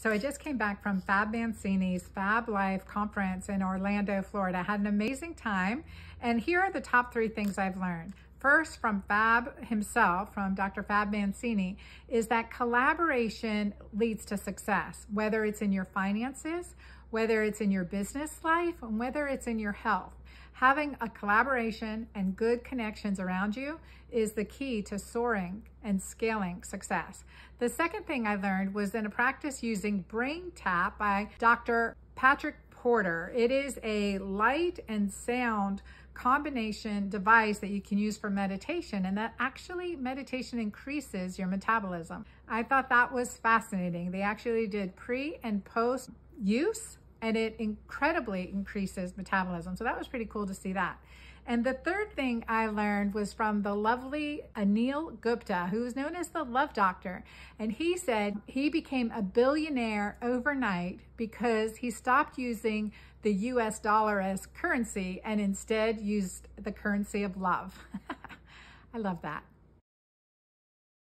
So I just came back from Fab Mancini's Fab Life conference in Orlando, Florida. I had an amazing time. And here are the top three things I've learned. First, from Fab himself, from Dr. Fab Mancini, is that collaboration leads to success, whether it's in your finances, whether it's in your business life, and whether it's in your health. Having a collaboration and good connections around you is the key to soaring and scaling success. The second thing I learned was in a practice using BrainTap by Dr. Patrick Porter. It is a light and sound combination device that you can use for meditation and that actually meditation increases your metabolism. I thought that was fascinating. They actually did pre and post use and it incredibly increases metabolism. So that was pretty cool to see that. And the third thing I learned was from the lovely Anil Gupta, who is known as the Love Doctor. And he said he became a billionaire overnight because he stopped using the US dollar as currency and instead used the currency of love. I love that.